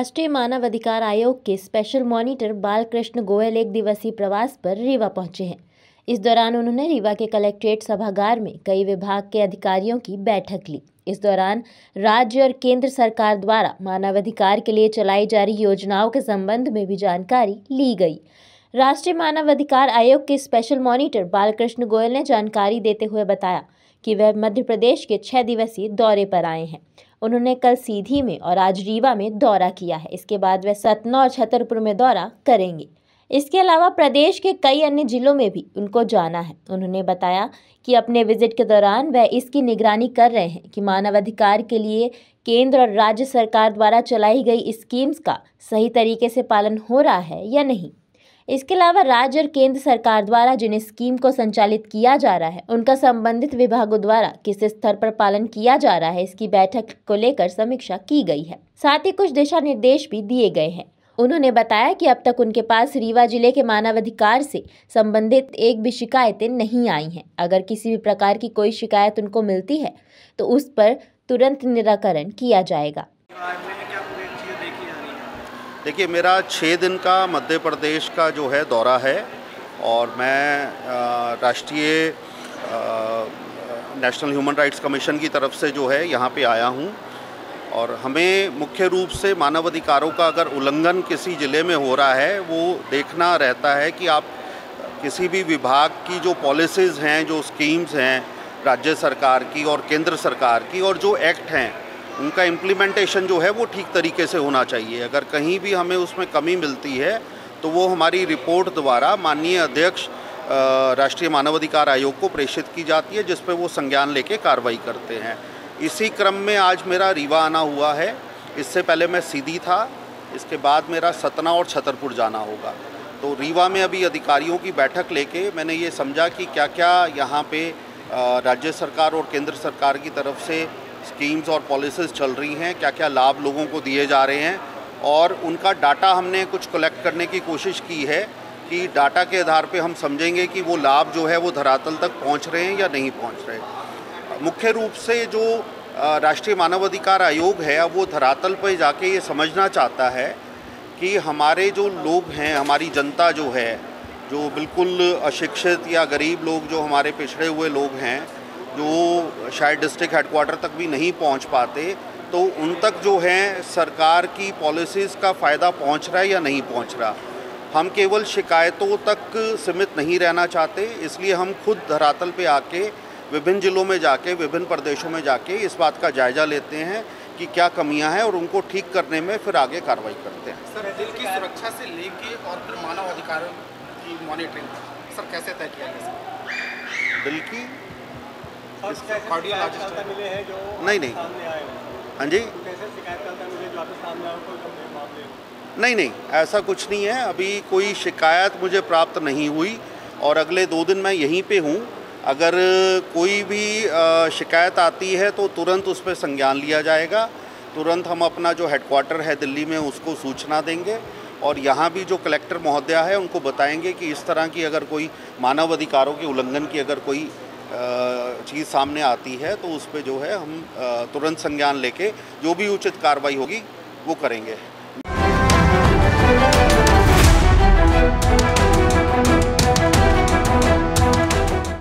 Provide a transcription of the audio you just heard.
राष्ट्रीय मानव अधिकार आयोग के स्पेशल मॉनिटर बालकृष्ण गोयल एक दिवसीय प्रवास पर रीवा पहुँचे हैं। इस दौरान उन्होंने रीवा के कलेक्ट्रेट सभागार में कई विभाग के अधिकारियों की बैठक ली। इस दौरान राज्य और केंद्र सरकार द्वारा मानवाधिकार के लिए चलाई जा रही योजनाओं के संबंध में भी जानकारी ली गई। राष्ट्रीय मानव अधिकार आयोग के स्पेशल मॉनिटर बालकृष्ण गोयल ने जानकारी देते हुए बताया कि वह मध्य प्रदेश के छह दिवसीय दौरे पर आए हैं। उन्होंने कल सीधी में और आज रीवा में दौरा किया है। इसके बाद वह सतना और छतरपुर में दौरा करेंगे। इसके अलावा प्रदेश के कई अन्य जिलों में भी उनको जाना है। उन्होंने बताया कि अपने विज़िट के दौरान वह इसकी निगरानी कर रहे हैं कि मानवाधिकार के लिए केंद्र और राज्य सरकार द्वारा चलाई गई स्कीम्स का सही तरीके से पालन हो रहा है या नहीं। इसके अलावा राज्य और केंद्र सरकार द्वारा जिन स्कीम को संचालित किया जा रहा है, उनका संबंधित विभागों द्वारा किस स्तर पर पालन किया जा रहा है, इसकी बैठक को लेकर समीक्षा की गई है। साथ ही कुछ दिशा निर्देश भी दिए गए हैं। उन्होंने बताया कि अब तक उनके पास रीवा ज़िले के मानवाधिकार से संबंधित एक भी शिकायतें नहीं आई हैं। अगर किसी भी प्रकार की कोई शिकायत उनको मिलती है तो उस पर तुरंत निराकरण किया जाएगा। देखिए, मेरा छः दिन का मध्य प्रदेश का जो है दौरा है और मैं राष्ट्रीय नेशनल ह्यूमन राइट्स कमीशन की तरफ़ से जो है यहाँ पे आया हूँ और हमें मुख्य रूप से मानव अधिकारों का अगर उल्लंघन किसी ज़िले में हो रहा है, वो देखना रहता है कि आप किसी भी विभाग की जो पॉलिसीज़ हैं, जो स्कीम्स हैं राज्य सरकार की और केंद्र सरकार की और जो एक्ट हैं उनका इम्प्लीमेंटेशन जो है वो ठीक तरीके से होना चाहिए। अगर कहीं भी हमें उसमें कमी मिलती है तो वो हमारी रिपोर्ट द्वारा माननीय अध्यक्ष राष्ट्रीय मानवाधिकार आयोग को प्रेषित की जाती है जिस पर वो संज्ञान लेके कार्रवाई करते हैं। इसी क्रम में आज मेरा रीवा आना हुआ है। इससे पहले मैं सीधी था, इसके बाद मेरा सतना और छतरपुर जाना होगा। तो रीवा में अभी अधिकारियों की बैठक लेके मैंने ये समझा कि क्या क्या यहाँ पे राज्य सरकार और केंद्र सरकार की तरफ़ से स्कीम्स और पॉलिसीज़ चल रही हैं क्या क्या लाभ लोगों को दिए जा रहे हैं, और उनका डाटा हमने कुछ कलेक्ट करने की कोशिश की है कि डाटा के आधार पे हम समझेंगे कि वो लाभ जो है वो धरातल तक पहुँच रहे हैं या नहीं पहुँच रहे मुख्य रूप से जो राष्ट्रीय मानवाधिकार आयोग है, वो धरातल पर जाके ये समझना चाहता है कि हमारे जो लोग हैं, हमारी जनता जो है, जो बिल्कुल अशिक्षित या गरीब लोग जो हमारे पिछड़े हुए लोग हैं जो शायद डिस्ट्रिक्ट हेडक्वार्टर तक भी नहीं पहुँच पाते तो उन तक जो है सरकार की पॉलिसीज़ का फ़ायदा पहुँच रहा है या नहीं पहुँच रहा? हम केवल शिकायतों तक सीमित नहीं रहना चाहते इसलिए हम खुद धरातल पे आके विभिन्न ज़िलों में जाके विभिन्न प्रदेशों में जाके इस बात का जायज़ा लेते हैं कि क्या कमियाँ हैं और उनको ठीक करने में फिर आगे कार्रवाई करते हैं। सर दिल की सुरक्षा से लेके और फिर मानव अधिकारों की मॉनिटरिंग सर कैसे तय किया गया? दिल की नहीं नहीं। हाँ? जी। नहीं नहीं ऐसा कुछ नहीं है। अभी कोई शिकायत मुझे प्राप्त नहीं हुई और अगले दो दिन मैं यहीं पे हूँ। अगर कोई भी शिकायत आती है तो तुरंत उस पर संज्ञान लिया जाएगा। तुरंत हम अपना जो हेडक्वार्टर है दिल्ली में उसको सूचना देंगे और यहाँ भी जो कलेक्टर महोदया है उनको बताएँगे कि इस तरह की अगर कोई मानव अधिकारों के उल्लंघन की अगर कोई चीज़ सामने आती है तो उस पर जो है हम तुरंत संज्ञान लेके जो भी उचित कार्रवाई होगी, वो करेंगे।